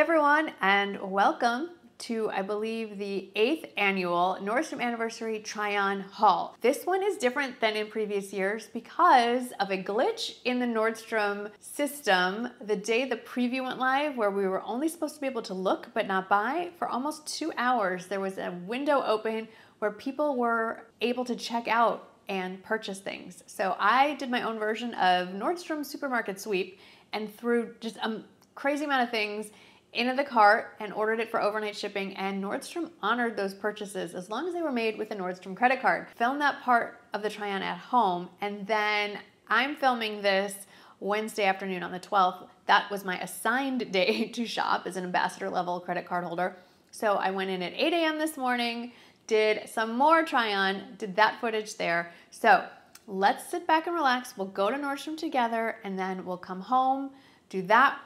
everyone, and welcome to, I believe, the eighth annual Nordstrom Anniversary Try On Haul. This one is different than in previous years because of a glitch in the Nordstrom system the day the preview went live, where we were only supposed to be able to look but not buy. For almost two hours, there was a window open where people were able to check out and purchase things. So I did my own version of Nordstrom Supermarket Sweep and threw just a crazy amount of things into the cart and ordered it for overnight shipping and Nordstrom honored those purchases as long as they were made with a Nordstrom credit card. Filmed that part of the try on at home and then I'm filming this Wednesday afternoon on the 12th. That was my assigned day to shop as an ambassador level credit card holder. So I went in at 8 a.m. this morning, did some more try on, did that footage there. So let's sit back and relax. We'll go to Nordstrom together and then we'll come home, do that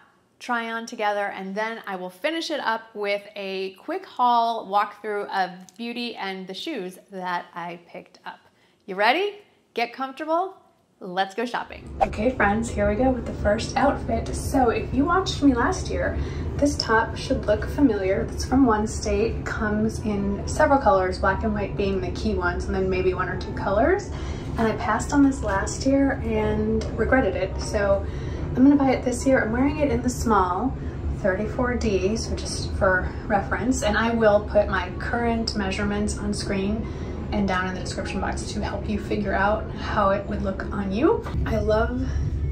try on together, and then I will finish it up with a quick haul walkthrough of beauty and the shoes that I picked up. You ready? Get comfortable. Let's go shopping. Okay friends, here we go with the first outfit. So if you watched me last year, this top should look familiar. It's from One State, comes in several colors, black and white being the key ones, and then maybe one or two colors. And I passed on this last year and regretted it. So I'm gonna buy it this year. I'm wearing it in the small, 34D, so just for reference. And I will put my current measurements on screen and down in the description box to help you figure out how it would look on you. I love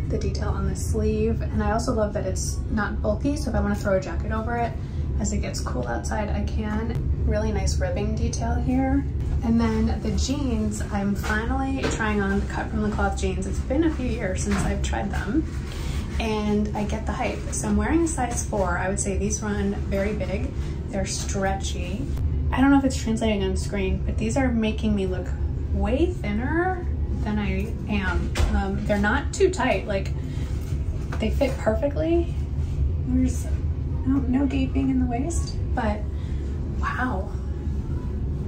the detail on the sleeve and I also love that it's not bulky so if I want to throw a jacket over it as it gets cool outside I can. Really nice ribbing detail here. And then the jeans, I'm finally trying on the Kut From The Kloth jeans. It's been a few years since I've tried them and I get the hype. So I'm wearing a size four. I would say these run very big. They're stretchy. I don't know if it's translating on screen, but these are making me look way thinner than I am. Um, they're not too tight, like they fit perfectly. There's no, no gaping in the waist, but wow,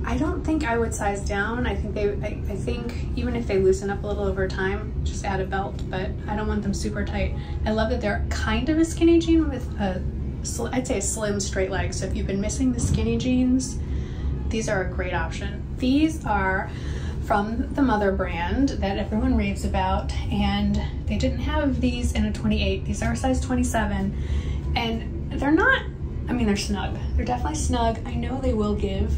I don't think I would size down. I think they, I, I, think even if they loosen up a little over time, just add a belt, but I don't want them super tight. I love that they're kind of a skinny jean with a, I'd say a slim straight leg. So if you've been missing the skinny jeans, these are a great option. These are from the Mother brand that everyone raves about, and they didn't have these in a 28. These are a size 27, and they're not, I mean, they're snug. They're definitely snug. I know they will give,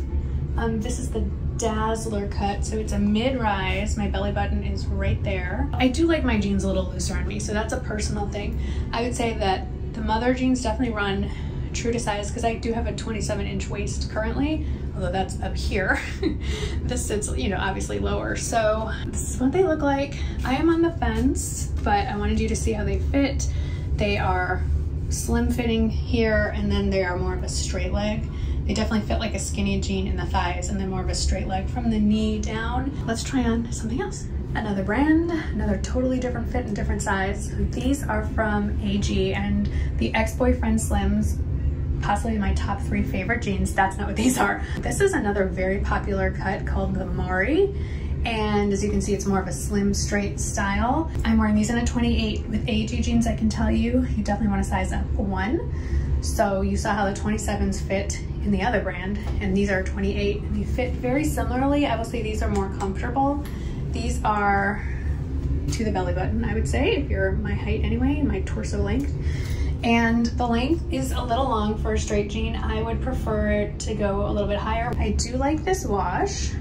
um, this is the Dazzler cut, so it's a mid-rise. My belly button is right there. I do like my jeans a little looser on me, so that's a personal thing. I would say that the mother jeans definitely run true to size because I do have a 27 inch waist currently, although that's up here. this sits, you know, obviously lower. So this is what they look like. I am on the fence, but I wanted you to see how they fit. They are slim fitting here, and then they are more of a straight leg. They definitely fit like a skinny jean in the thighs and then more of a straight leg from the knee down. Let's try on something else. Another brand, another totally different fit and different size. These are from AG and the ex-boyfriend slims possibly my top three favorite jeans. That's not what these are. This is another very popular cut called the Mari. And as you can see, it's more of a slim, straight style. I'm wearing these in a 28 with AG jeans. I can tell you, you definitely want to size up one. So you saw how the 27s fit in the other brand, and these are 28, and they fit very similarly. I will say these are more comfortable. These are to the belly button, I would say, if you're my height anyway, my torso length. And the length is a little long for a straight jean. I would prefer it to go a little bit higher. I do like this wash.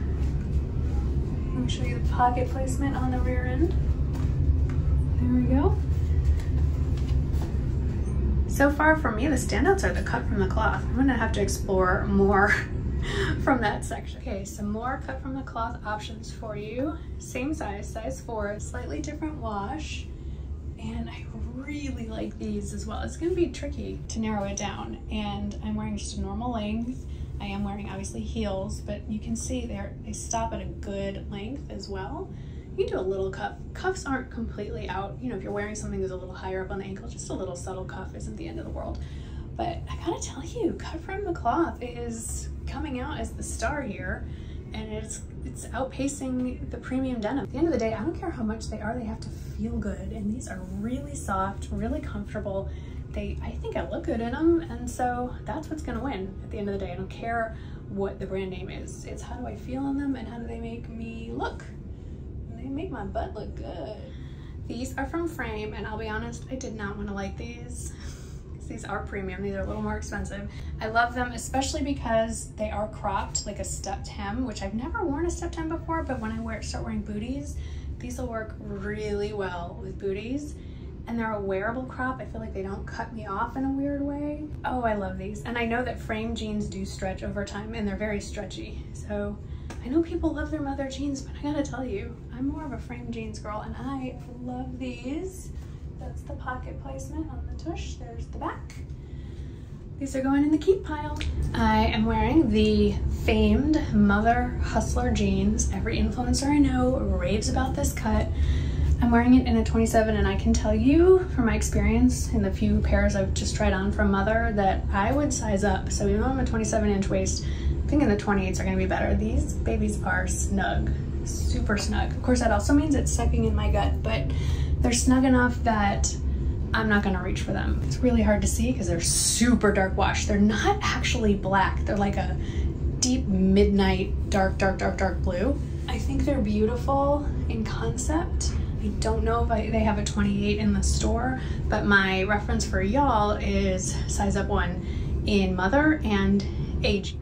Let me show you the pocket placement on the rear end. There we go. So far for me, the standouts are the Kut From The Kloth. I'm gonna have to explore more from that section. Okay, some more Kut From The Kloth options for you. Same size, size four, slightly different wash. And I really like these as well. It's gonna be tricky to narrow it down. And I'm wearing just a normal length. I am wearing obviously heels, but you can see they they stop at a good length as well. You do a little cuff. Cuffs aren't completely out. You know, if you're wearing something that's a little higher up on the ankle, just a little subtle cuff isn't the end of the world. But I gotta tell you, Kut From The Kloth is coming out as the star here. and it's it's outpacing the premium denim. At the end of the day, I don't care how much they are, they have to feel good. And these are really soft, really comfortable. They, I think I look good in them. And so that's what's gonna win at the end of the day. I don't care what the brand name is. It's how do I feel in them and how do they make me look. Make my butt look good. These are from Frame and I'll be honest, I did not wanna like these. These are premium, these are a little more expensive. I love them, especially because they are cropped like a stepped hem, which I've never worn a stepped hem before, but when I wear start wearing booties, these will work really well with booties. And they're a wearable crop. I feel like they don't cut me off in a weird way. Oh, I love these. And I know that frame jeans do stretch over time and they're very stretchy. So I know people love their mother jeans, but I gotta tell you, I'm more of a frame jeans girl and I love these. That's the pocket placement on the tush. There's the back. These are going in the keep pile. I am wearing the famed Mother Hustler jeans. Every influencer I know raves about this cut. I'm wearing it in a 27 and I can tell you from my experience in the few pairs I've just tried on from Mother that I would size up. So even though I'm a 27 inch waist, I think in the 28s are gonna be better. These babies are snug, super snug. Of course, that also means it's sucking in my gut, but they're snug enough that I'm not gonna reach for them. It's really hard to see because they're super dark wash. They're not actually black. They're like a deep midnight, dark, dark, dark, dark blue. I think they're beautiful in concept. I don't know if I, they have a 28 in the store, but my reference for y'all is size up one in mother and AG.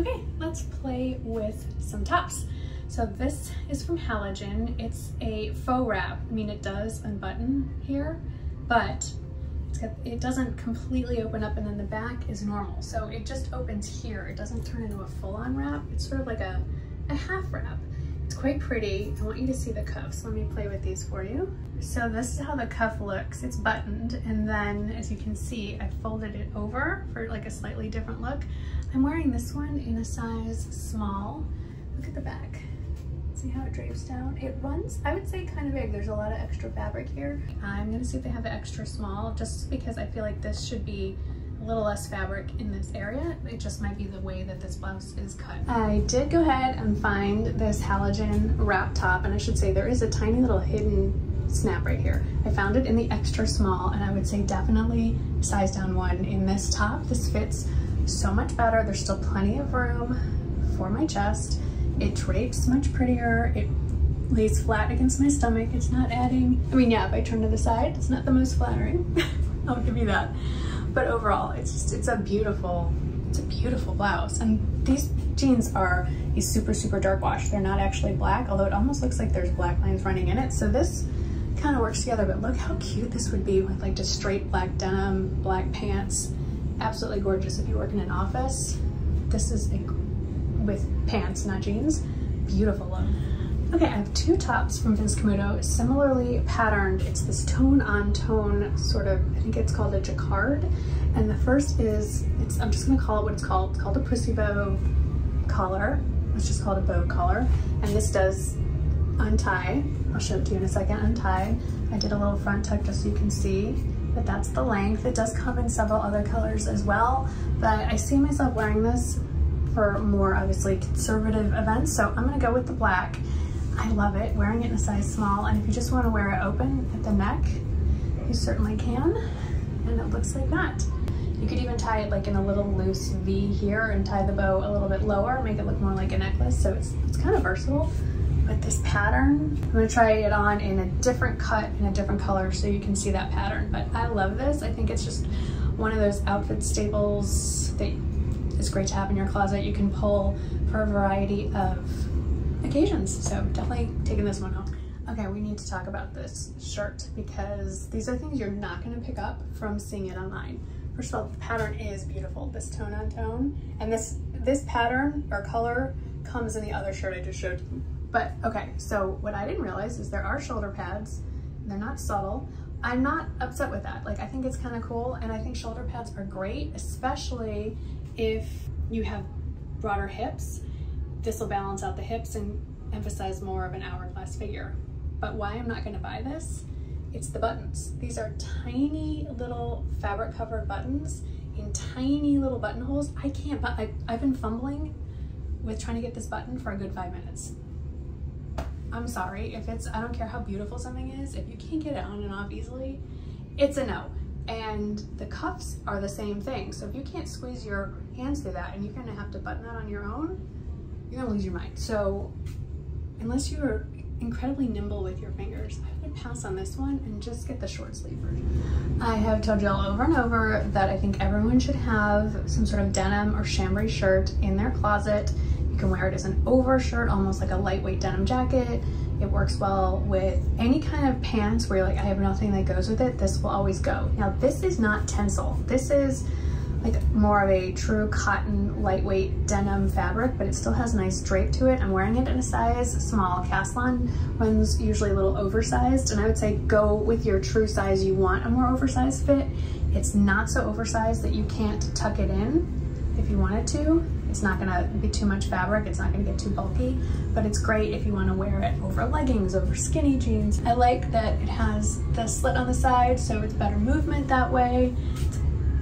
Okay, let's play with some tops. So this is from Halogen. It's a faux wrap. I mean, it does unbutton here, but got, it doesn't completely open up and then the back is normal. So it just opens here. It doesn't turn into a full-on wrap. It's sort of like a, a half wrap. Quite pretty. I want you to see the cuffs. Let me play with these for you. So this is how the cuff looks. It's buttoned and then as you can see, I folded it over for like a slightly different look. I'm wearing this one in a size small. Look at the back. See how it drapes down? It runs, I would say kind of big. There's a lot of extra fabric here. I'm gonna see if they have the extra small just because I feel like this should be a little less fabric in this area. It just might be the way that this blouse is cut. I did go ahead and find this halogen wrap top and I should say there is a tiny little hidden snap right here. I found it in the extra small and I would say definitely size down one in this top. This fits so much better. There's still plenty of room for my chest it drapes much prettier. It lays flat against my stomach. It's not adding, I mean, yeah, if I turn to the side, it's not the most flattering. I'll give you that. But overall, it's just, it's a beautiful, it's a beautiful blouse. And these jeans are a super, super dark wash. They're not actually black, although it almost looks like there's black lines running in it. So this kind of works together, but look how cute this would be with like just straight black denim, black pants. Absolutely gorgeous if you work in an office. This is with pants, not jeans. Beautiful look. Okay, I have two tops from Vince Camuto, similarly patterned. It's this tone on tone sort of, I think it's called a jacquard. And the first is, it's I'm just gonna call it what it's called. It's called a pussy bow collar. It's just called a bow collar. And this does untie. I'll show it to you in a second, untie. I did a little front tuck just so you can see but that's the length. It does come in several other colors as well, but I see myself wearing this for more obviously conservative events. So I'm gonna go with the black. I love it, wearing it in a size small. And if you just wanna wear it open at the neck, you certainly can. And it looks like that. You could even tie it like in a little loose V here and tie the bow a little bit lower, make it look more like a necklace. So it's, it's kind of versatile. But this pattern, I'm gonna try it on in a different cut, in a different color so you can see that pattern. But I love this. I think it's just one of those outfit staples that is great to have in your closet. You can pull for a variety of occasions. So definitely taking this one home. Okay, we need to talk about this shirt because these are things you're not gonna pick up from seeing it online. First of all, the pattern is beautiful, this tone on tone. And this, this pattern or color comes in the other shirt I just showed you. But okay, so what I didn't realize is there are shoulder pads. They're not subtle. I'm not upset with that. Like, I think it's kind of cool. And I think shoulder pads are great, especially if you have broader hips, this will balance out the hips and emphasize more of an hourglass figure. But why I'm not gonna buy this, it's the buttons. These are tiny little fabric covered buttons in tiny little buttonholes. I can't, I, I've been fumbling with trying to get this button for a good five minutes. I'm sorry if it's, I don't care how beautiful something is, if you can't get it on and off easily, it's a no. And the cuffs are the same thing. So if you can't squeeze your hands through that and you're gonna have to button that on your own, you're gonna lose your mind. So unless you're incredibly nimble with your fingers, I would pass on this one and just get the short sleeve version. I have told y'all over and over that I think everyone should have some sort of denim or chambray shirt in their closet You can wear it as an overshirt, almost like a lightweight denim jacket. It works well with any kind of pants where you're like, I have nothing that goes with it. This will always go. Now, this is not Tencel. This is like more of a true cotton lightweight denim fabric, but it still has nice drape to it. I'm wearing it in a size small. Caslon runs usually a little oversized, and I would say go with your true size you want a more oversized fit. It's not so oversized that you can't tuck it in if you wanted to. It's not gonna be too much fabric, it's not gonna get too bulky, but it's great if you wanna wear it over leggings, over skinny jeans. I like that it has the slit on the side, so it's better movement that way.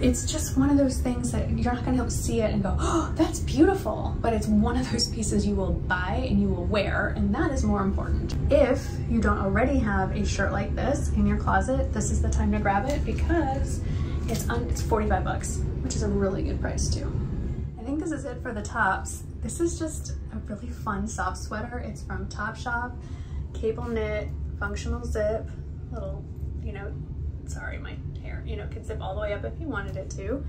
It's just one of those things that you're not gonna help see it and go, oh, that's beautiful. But it's one of those pieces you will buy and you will wear, and that is more important. If you don't already have a shirt like this in your closet, this is the time to grab it because it's, it's 45 bucks, which is a really good price too I think this is it for the tops. This is just a really fun soft sweater. It's from Topshop, cable knit, functional zip, little, you know, sorry, my you know, could zip all the way up if you wanted it to.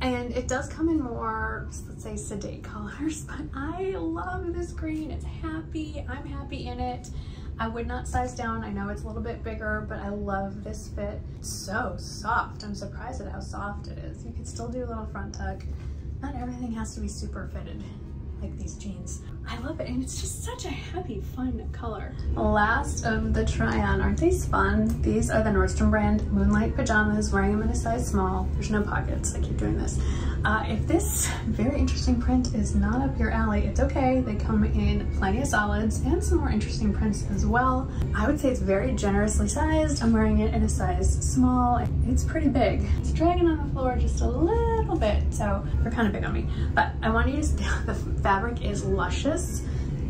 And it does come in more, let's say sedate colors, but I love this green. It's happy, I'm happy in it. I would not size down. I know it's a little bit bigger, but I love this fit. It's so soft. I'm surprised at how soft it is. You could still do a little front tuck. Not everything has to be super fitted like these jeans. I love it and it's just such a happy, fun color. Last of the try-on, aren't these fun? These are the Nordstrom brand Moonlight Pajamas, wearing them in a size small. There's no pockets, I keep doing this. Uh, if this very interesting print is not up your alley, it's okay. They come in plenty of solids and some more interesting prints as well. I would say it's very generously sized. I'm wearing it in a size small. It's pretty big. It's dragging on the floor just a little bit, so they're kind of big on me. But I want you to, the fabric is luscious.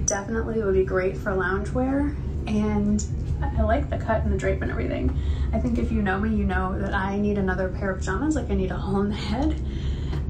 Definitely would be great for loungewear. And I like the cut and the drape and everything. I think if you know me, you know that I need another pair of pajamas, like I need a hole in the head.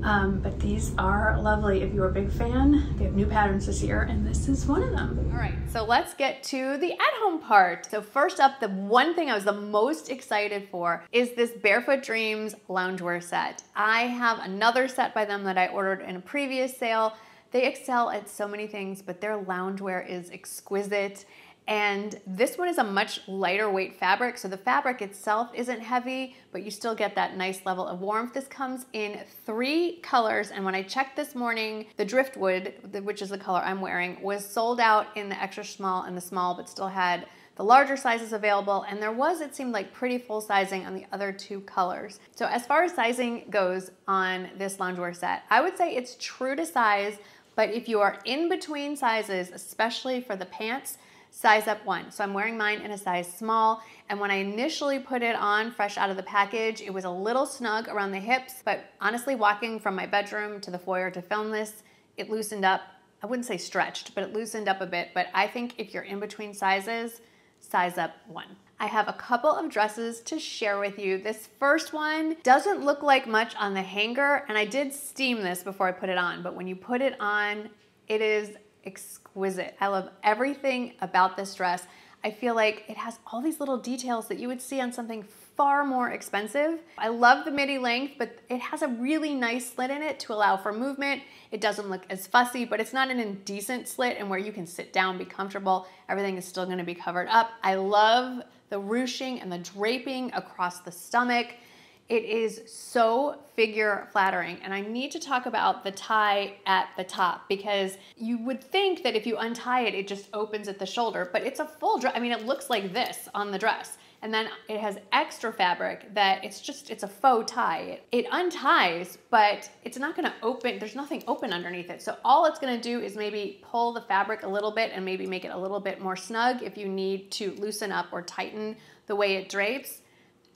Um, but these are lovely. If you're a big fan, they have new patterns this year, and this is one of them. All right, so let's get to the at-home part. So first up, the one thing I was the most excited for is this Barefoot Dreams loungewear set. I have another set by them that I ordered in a previous sale. They excel at so many things, but their loungewear is exquisite and this one is a much lighter weight fabric, so the fabric itself isn't heavy, but you still get that nice level of warmth. This comes in three colors, and when I checked this morning, the driftwood, which is the color I'm wearing, was sold out in the extra small and the small, but still had the larger sizes available, and there was, it seemed like, pretty full sizing on the other two colors. So as far as sizing goes on this loungewear set, I would say it's true to size, but if you are in between sizes, especially for the pants, size up one. So I'm wearing mine in a size small. And when I initially put it on fresh out of the package, it was a little snug around the hips, but honestly walking from my bedroom to the foyer to film this, it loosened up. I wouldn't say stretched, but it loosened up a bit. But I think if you're in between sizes, size up one. I have a couple of dresses to share with you. This first one doesn't look like much on the hanger, and I did steam this before I put it on, but when you put it on, it is exquisite. I love everything about this dress. I feel like it has all these little details that you would see on something far more expensive. I love the midi length, but it has a really nice slit in it to allow for movement. It doesn't look as fussy, but it's not an indecent slit and where you can sit down, be comfortable. Everything is still gonna be covered up. I love the ruching and the draping across the stomach. It is so figure flattering. And I need to talk about the tie at the top because you would think that if you untie it, it just opens at the shoulder, but it's a full dress. I mean, it looks like this on the dress. And then it has extra fabric that it's just, it's a faux tie. It, unties, but it's not gonna open, there's nothing open underneath it. So all it's gonna do is maybe pull the fabric a little bit and maybe make it a little bit more snug if you need to loosen up or tighten the way it drapes.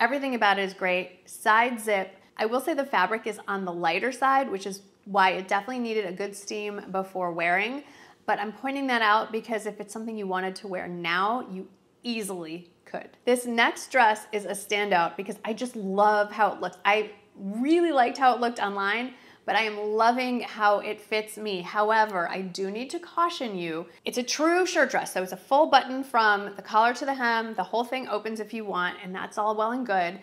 Everything about it is great. Side zip. I will say the fabric is on the lighter side, which is why it definitely needed a good steam before wearing. But I'm pointing that out because if it's something you wanted to wear now, you easily could. This next dress is a standout because I just love how it looks. I really liked how it looked online, but I am loving how it fits me. However, I do need to caution you, it's a true shirt dress. So it's a full button from the collar to the hem. The whole thing opens if you want, and that's all well and good.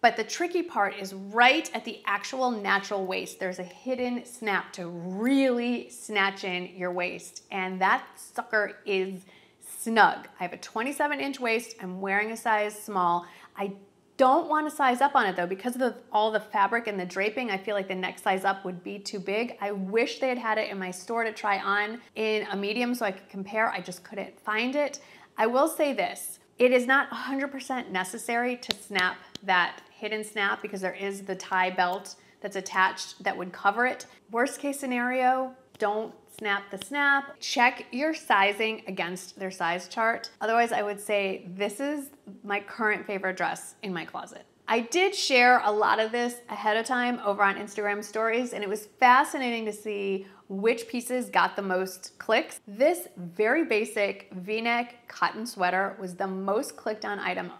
But the tricky part is right at the actual natural waist. There's a hidden snap to really snatch in your waist. And that sucker is snug. I have a 27 inch waist. I'm wearing a size small. I don't want to size up on it though because of the, all the fabric and the draping. I feel like the next size up would be too big. I wish they had had it in my store to try on in a medium so I could compare. I just couldn't find it. I will say this, it is not 100% necessary to snap that hidden snap because there is the tie belt that's attached that would cover it. Worst case scenario, don't snap the snap. Check your sizing against their size chart. Otherwise, I would say this is my current favorite dress in my closet. I did share a lot of this ahead of time over on Instagram stories, and it was fascinating to see which pieces got the most clicks. This very basic v-neck cotton sweater was the most clicked on item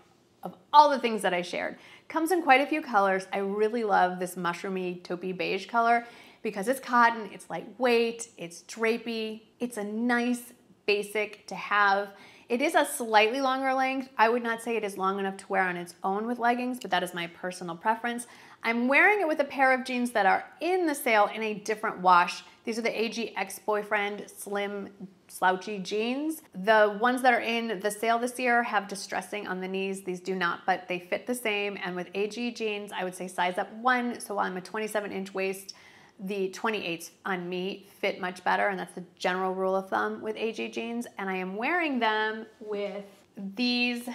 of all the things that I shared. Comes in quite a few colors. I really love this mushroomy taupey beige color because it's cotton, it's lightweight, it's drapey, it's a nice basic to have. It is a slightly longer length. I would not say it is long enough to wear on its own with leggings, but that is my personal preference. I'm wearing it with a pair of jeans that are in the sale in a different wash. These are the AG ex-boyfriend slim slouchy jeans. The ones that are in the sale this year have distressing on the knees. These do not, but they fit the same. And with AG jeans, I would say size up one. So while I'm a 27 inch waist, the 28s on me fit much better, and that's the general rule of thumb with AG jeans. And I am wearing them with these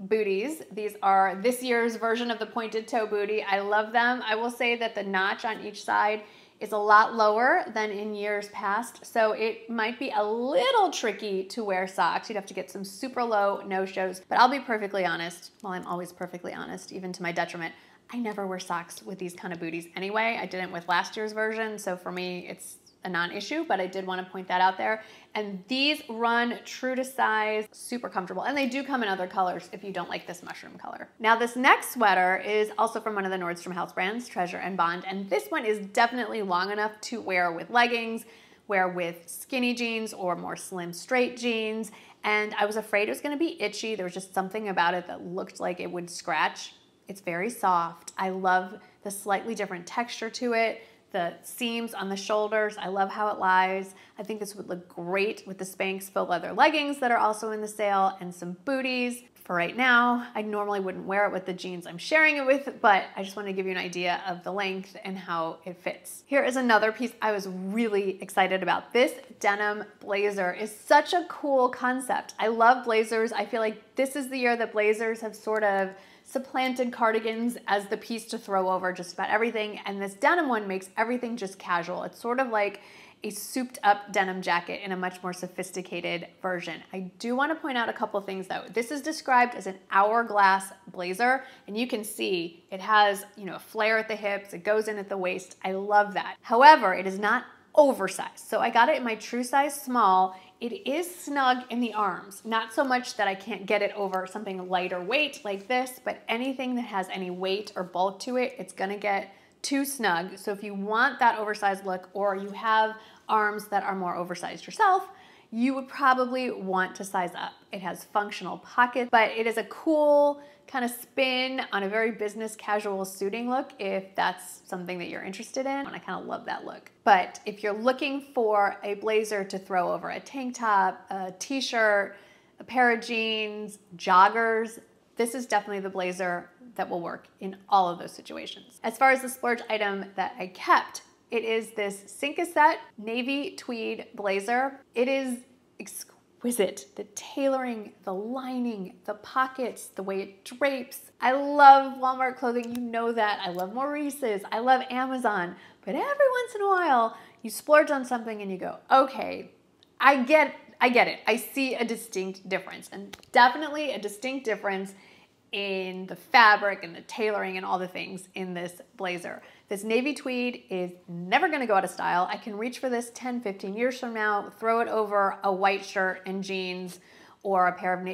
booties. These are this year's version of the pointed toe booty. I love them. I will say that the notch on each side is a lot lower than in years past, so it might be a little tricky to wear socks. You'd have to get some super low no-shows, but I'll be perfectly honest, well, I'm always perfectly honest, even to my detriment, I never wear socks with these kind of booties anyway. I didn't with last year's version, so for me, it's a non-issue, but I did want to point that out there. And these run true to size, super comfortable. And they do come in other colors if you don't like this mushroom color. Now this next sweater is also from one of the Nordstrom House brands, Treasure and Bond. And this one is definitely long enough to wear with leggings, wear with skinny jeans or more slim straight jeans. And I was afraid it was gonna be itchy. There was just something about it that looked like it would scratch it's very soft. I love the slightly different texture to it, the seams on the shoulders. I love how it lies. I think this would look great with the Spanx faux leather leggings that are also in the sale and some booties. For right now, I normally wouldn't wear it with the jeans I'm sharing it with, but I just want to give you an idea of the length and how it fits. Here is another piece I was really excited about. This denim blazer is such a cool concept. I love blazers. I feel like this is the year that blazers have sort of supplanted cardigans as the piece to throw over just about everything. And this denim one makes everything just casual. It's sort of like a souped up denim jacket in a much more sophisticated version. I do want to point out a couple things though. This is described as an hourglass blazer and you can see it has, you know, a flare at the hips, it goes in at the waist. I love that. However, it is not oversized. So I got it in my true size small it is snug in the arms, not so much that I can't get it over something lighter weight like this, but anything that has any weight or bulk to it, it's gonna get too snug. So if you want that oversized look or you have arms that are more oversized yourself, you would probably want to size up. It has functional pockets, but it is a cool kind of spin on a very business casual suiting look if that's something that you're interested in. And I kind of love that look. But if you're looking for a blazer to throw over a tank top, a t-shirt, a pair of jeans, joggers, this is definitely the blazer that will work in all of those situations. As far as the splurge item that I kept, it is this Cinq à Sept navy tweed blazer. It is exquisite. The tailoring, the lining, the pockets, the way it drapes. I love Walmart clothing, you know that. I love Maurice's, I love Amazon. But every once in a while, you splurge on something and you go, okay, I get, I get it. I see a distinct difference and definitely a distinct difference in the fabric and the tailoring and all the things in this blazer. This navy tweed is never gonna go out of style. I can reach for this 10, 15 years from now, throw it over a white shirt and jeans or a pair of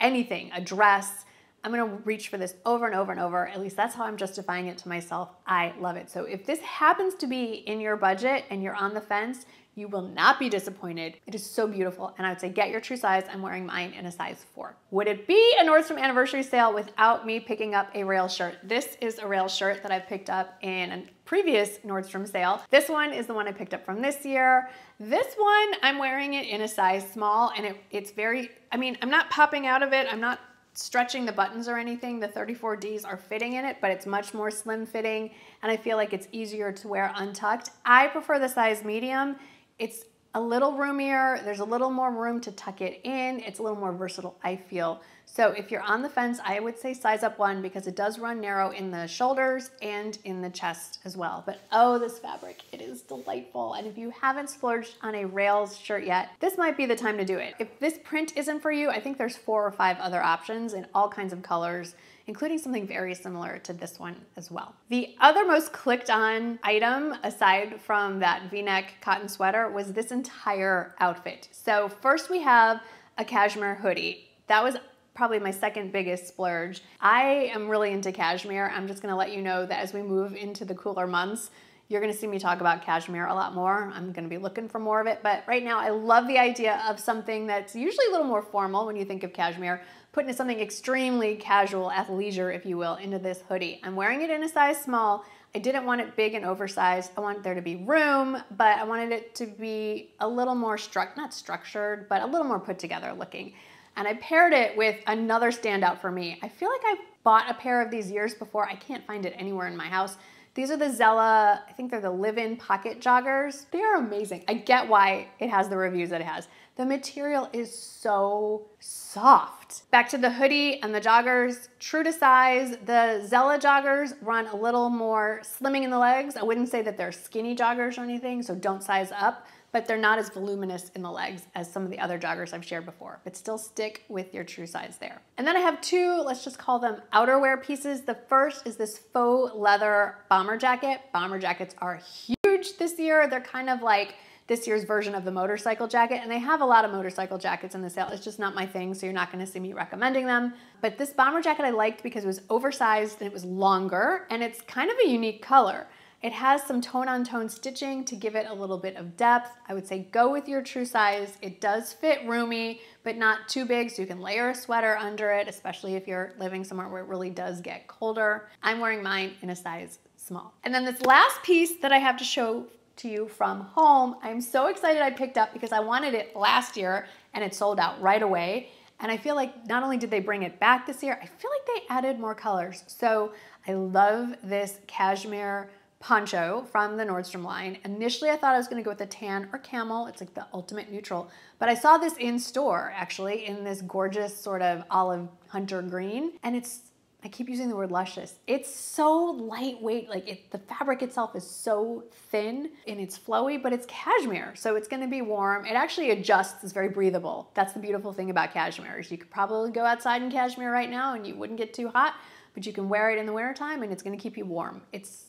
anything, a dress. I'm gonna reach for this over and over and over. At least that's how I'm justifying it to myself. I love it. So if this happens to be in your budget and you're on the fence, you will not be disappointed. It is so beautiful. And I would say get your true size. I'm wearing mine in a size four. Would it be a Nordstrom anniversary sale without me picking up a rail shirt? This is a rail shirt that I picked up in a previous Nordstrom sale. This one is the one I picked up from this year. This one, I'm wearing it in a size small and it, it's very, I mean, I'm not popping out of it. I'm not stretching the buttons or anything. The 34Ds are fitting in it, but it's much more slim fitting and I feel like it's easier to wear untucked. I prefer the size medium it's a little roomier. There's a little more room to tuck it in. It's a little more versatile, I feel. So if you're on the fence, I would say size up one because it does run narrow in the shoulders and in the chest as well. But oh, this fabric, it is delightful. And if you haven't splurged on a Rails shirt yet, this might be the time to do it. If this print isn't for you, I think there's four or five other options in all kinds of colors including something very similar to this one as well. The other most clicked on item, aside from that v-neck cotton sweater, was this entire outfit. So first we have a cashmere hoodie. That was probably my second biggest splurge. I am really into cashmere. I'm just gonna let you know that as we move into the cooler months, you're gonna see me talk about cashmere a lot more. I'm gonna be looking for more of it, but right now I love the idea of something that's usually a little more formal when you think of cashmere, putting something extremely casual, athleisure, if you will, into this hoodie. I'm wearing it in a size small. I didn't want it big and oversized. I wanted there to be room, but I wanted it to be a little more struck, not structured, but a little more put together looking. And I paired it with another standout for me. I feel like I bought a pair of these years before. I can't find it anywhere in my house. These are the Zella, I think they're the live-in pocket joggers. They are amazing. I get why it has the reviews that it has. The material is so soft. Back to the hoodie and the joggers, true to size. The Zella joggers run a little more slimming in the legs. I wouldn't say that they're skinny joggers or anything, so don't size up, but they're not as voluminous in the legs as some of the other joggers I've shared before, but still stick with your true size there. And then I have two, let's just call them outerwear pieces. The first is this faux leather bomber jacket. Bomber jackets are huge this year. They're kind of like this year's version of the motorcycle jacket. And they have a lot of motorcycle jackets in the sale. It's just not my thing, so you're not gonna see me recommending them. But this bomber jacket I liked because it was oversized and it was longer and it's kind of a unique color. It has some tone on tone stitching to give it a little bit of depth. I would say go with your true size. It does fit roomy, but not too big, so you can layer a sweater under it, especially if you're living somewhere where it really does get colder. I'm wearing mine in a size small. And then this last piece that I have to show to you from home. I'm so excited I picked up because I wanted it last year and it sold out right away. And I feel like not only did they bring it back this year, I feel like they added more colors. So I love this cashmere poncho from the Nordstrom line. Initially, I thought I was gonna go with the tan or camel. It's like the ultimate neutral. But I saw this in store, actually, in this gorgeous sort of olive hunter green. And it's I keep using the word luscious. It's so lightweight, like it, the fabric itself is so thin and it's flowy, but it's cashmere, so it's gonna be warm. It actually adjusts, it's very breathable. That's the beautiful thing about cashmere is you could probably go outside in cashmere right now and you wouldn't get too hot, but you can wear it in the wintertime and it's gonna keep you warm. It's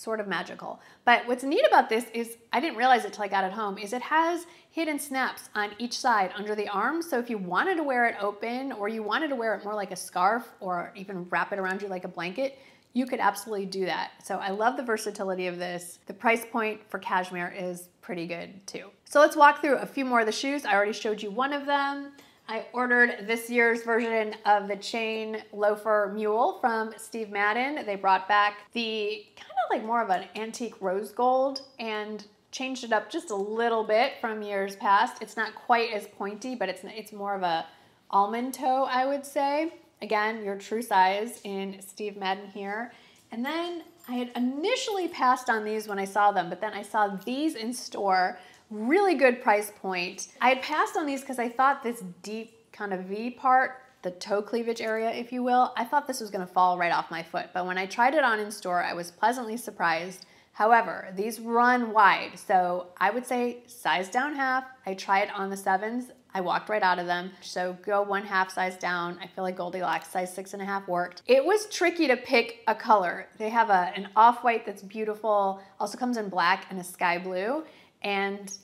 sort of magical. But what's neat about this is, I didn't realize it till I got it home, is it has hidden snaps on each side under the arm. So if you wanted to wear it open or you wanted to wear it more like a scarf or even wrap it around you like a blanket, you could absolutely do that. So I love the versatility of this. The price point for cashmere is pretty good too. So let's walk through a few more of the shoes. I already showed you one of them. I ordered this year's version of the chain loafer mule from Steve Madden. They brought back the kind like more of an antique rose gold and changed it up just a little bit from years past. It's not quite as pointy, but it's, it's more of a almond toe, I would say. Again, your true size in Steve Madden here. And then I had initially passed on these when I saw them, but then I saw these in store, really good price point. I had passed on these because I thought this deep kind of V part, the toe cleavage area, if you will, I thought this was gonna fall right off my foot. But when I tried it on in store, I was pleasantly surprised However, these run wide, so I would say size down half. I it on the sevens. I walked right out of them. So go one half size down. I feel like Goldilocks size six and a half worked. It was tricky to pick a color. They have a, an off-white that's beautiful, also comes in black and a sky blue. And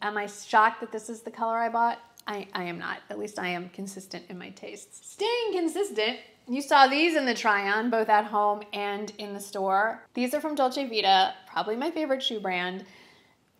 am I shocked that this is the color I bought? I, I am not. At least I am consistent in my tastes. Staying consistent, you saw these in the try-on, both at home and in the store. These are from Dolce Vita, probably my favorite shoe brand.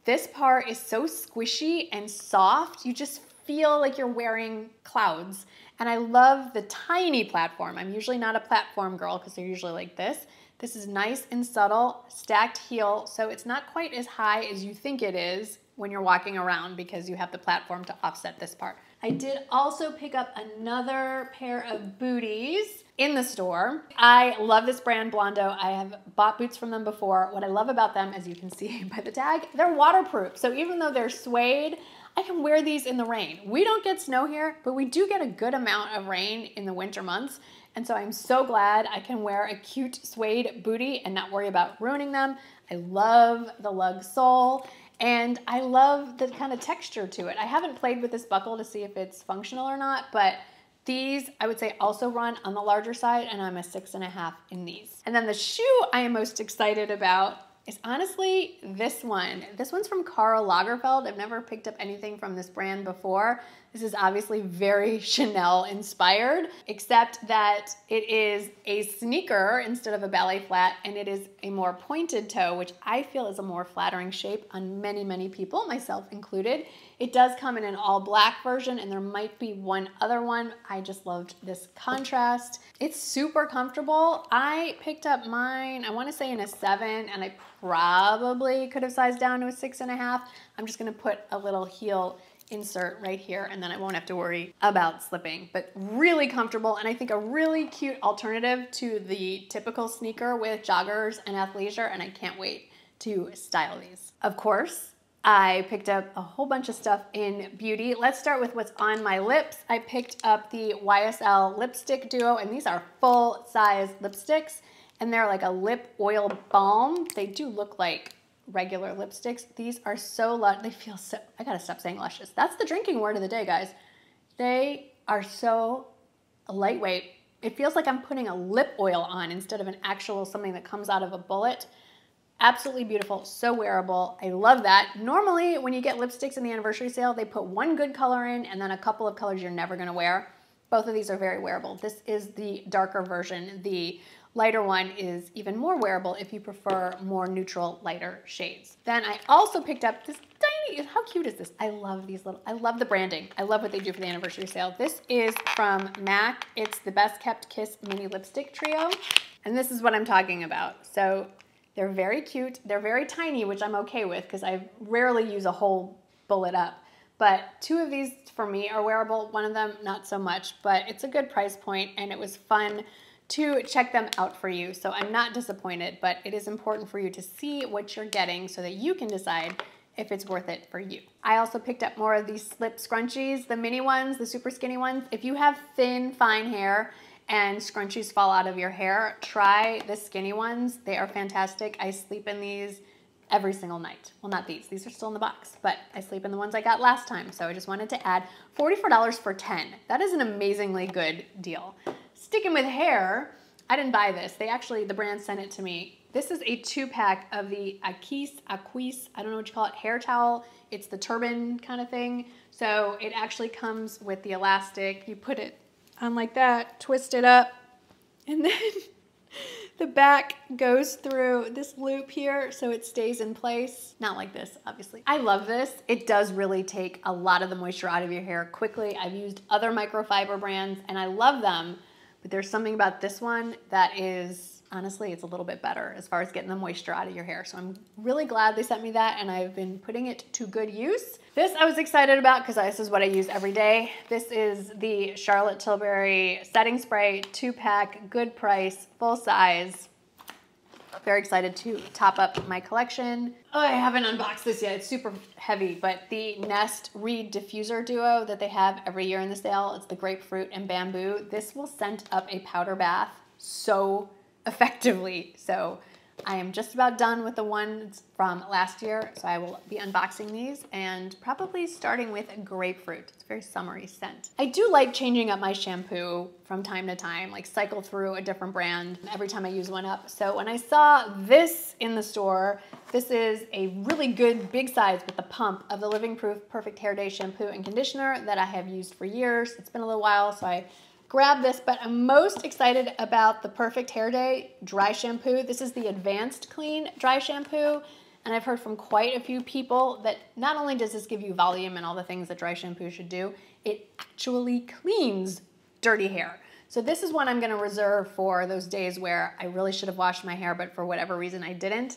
This part is so squishy and soft. You just feel like you're wearing clouds. And I love the tiny platform. I'm usually not a platform girl because they're usually like this. This is nice and subtle, stacked heel, so it's not quite as high as you think it is when you're walking around because you have the platform to offset this part. I did also pick up another pair of booties in the store. I love this brand Blondo. I have bought boots from them before. What I love about them, as you can see by the tag, they're waterproof. So even though they're suede, I can wear these in the rain. We don't get snow here, but we do get a good amount of rain in the winter months. And so I'm so glad I can wear a cute suede booty and not worry about ruining them. I love the lug sole and I love the kind of texture to it. I haven't played with this buckle to see if it's functional or not, but these, I would say, also run on the larger side, and I'm a six and a half in these. And then the shoe I am most excited about is honestly this one. This one's from Karl Lagerfeld. I've never picked up anything from this brand before. This is obviously very Chanel inspired, except that it is a sneaker instead of a ballet flat, and it is a more pointed toe, which I feel is a more flattering shape on many, many people, myself included. It does come in an all black version, and there might be one other one. I just loved this contrast. It's super comfortable. I picked up mine, I wanna say in a seven, and I probably could have sized down to a six and a half. I'm just gonna put a little heel insert right here and then I won't have to worry about slipping. But really comfortable and I think a really cute alternative to the typical sneaker with joggers and athleisure and I can't wait to style these. Of course, I picked up a whole bunch of stuff in beauty. Let's start with what's on my lips. I picked up the YSL lipstick duo and these are full size lipsticks and they're like a lip oil balm. They do look like regular lipsticks. These are so lush. They feel so, I gotta stop saying luscious. That's the drinking word of the day, guys. They are so lightweight. It feels like I'm putting a lip oil on instead of an actual something that comes out of a bullet. Absolutely beautiful, so wearable. I love that. Normally, when you get lipsticks in the anniversary sale, they put one good color in and then a couple of colors you're never gonna wear. Both of these are very wearable. This is the darker version, the Lighter one is even more wearable if you prefer more neutral, lighter shades. Then I also picked up this tiny, how cute is this? I love these little, I love the branding. I love what they do for the anniversary sale. This is from MAC. It's the Best Kept Kiss Mini Lipstick Trio. And this is what I'm talking about. So they're very cute. They're very tiny, which I'm okay with because I rarely use a whole bullet up. But two of these for me are wearable. One of them, not so much, but it's a good price point and it was fun to check them out for you. So I'm not disappointed, but it is important for you to see what you're getting so that you can decide if it's worth it for you. I also picked up more of these slip scrunchies, the mini ones, the super skinny ones. If you have thin, fine hair and scrunchies fall out of your hair, try the skinny ones. They are fantastic. I sleep in these every single night. Well, not these, these are still in the box, but I sleep in the ones I got last time. So I just wanted to add $44 for 10. That is an amazingly good deal. Sticking with hair, I didn't buy this. They actually, the brand sent it to me. This is a two pack of the Akis, Aquis, I don't know what you call it, hair towel. It's the turban kind of thing. So it actually comes with the elastic. You put it on like that, twist it up, and then the back goes through this loop here so it stays in place. Not like this, obviously. I love this. It does really take a lot of the moisture out of your hair quickly. I've used other microfiber brands and I love them but there's something about this one that is, honestly, it's a little bit better as far as getting the moisture out of your hair. So I'm really glad they sent me that and I've been putting it to good use. This I was excited about because this is what I use every day. This is the Charlotte Tilbury setting spray, two pack, good price, full size. Very excited to top up my collection. Oh, I haven't unboxed this yet. It's super heavy, but the Nest Reed Diffuser Duo that they have every year in the sale, it's the grapefruit and bamboo. This will scent up a powder bath so effectively. So I am just about done with the ones from last year, so I will be unboxing these and probably starting with grapefruit. It's a very summery scent. I do like changing up my shampoo from time to time, like cycle through a different brand every time I use one up. So when I saw this in the store, this is a really good big size with the pump of the Living Proof Perfect Hair Day shampoo and conditioner that I have used for years. It's been a little while, so I grab this, but I'm most excited about the Perfect Hair Day dry shampoo. This is the Advanced Clean dry shampoo. And I've heard from quite a few people that not only does this give you volume and all the things that dry shampoo should do, it actually cleans dirty hair. So this is one I'm gonna reserve for those days where I really should have washed my hair, but for whatever reason I didn't.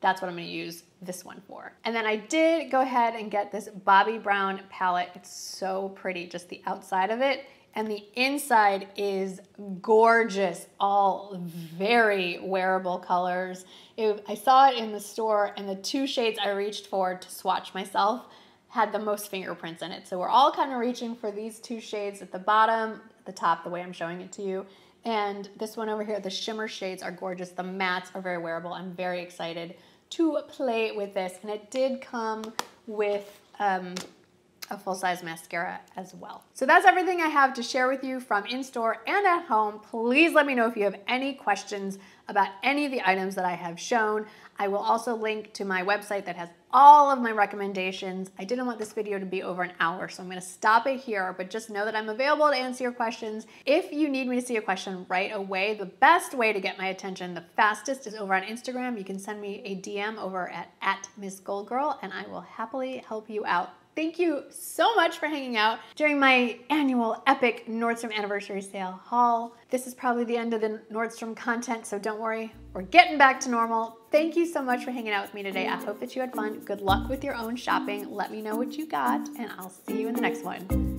That's what I'm gonna use this one for. And then I did go ahead and get this Bobbi Brown palette. It's so pretty, just the outside of it and the inside is gorgeous, all very wearable colors. It, I saw it in the store and the two shades I reached for to swatch myself had the most fingerprints in it. So we're all kind of reaching for these two shades at the bottom, at the top, the way I'm showing it to you. And this one over here, the shimmer shades are gorgeous. The mattes are very wearable. I'm very excited to play with this. And it did come with um, a full-size mascara as well. So that's everything I have to share with you from in-store and at home. Please let me know if you have any questions about any of the items that I have shown. I will also link to my website that has all of my recommendations. I didn't want this video to be over an hour, so I'm gonna stop it here, but just know that I'm available to answer your questions. If you need me to see a question right away, the best way to get my attention the fastest is over on Instagram. You can send me a DM over at, at MsGoldgirl, and I will happily help you out Thank you so much for hanging out during my annual epic Nordstrom anniversary sale haul. This is probably the end of the Nordstrom content, so don't worry, we're getting back to normal. Thank you so much for hanging out with me today. I hope that you had fun. Good luck with your own shopping. Let me know what you got, and I'll see you in the next one.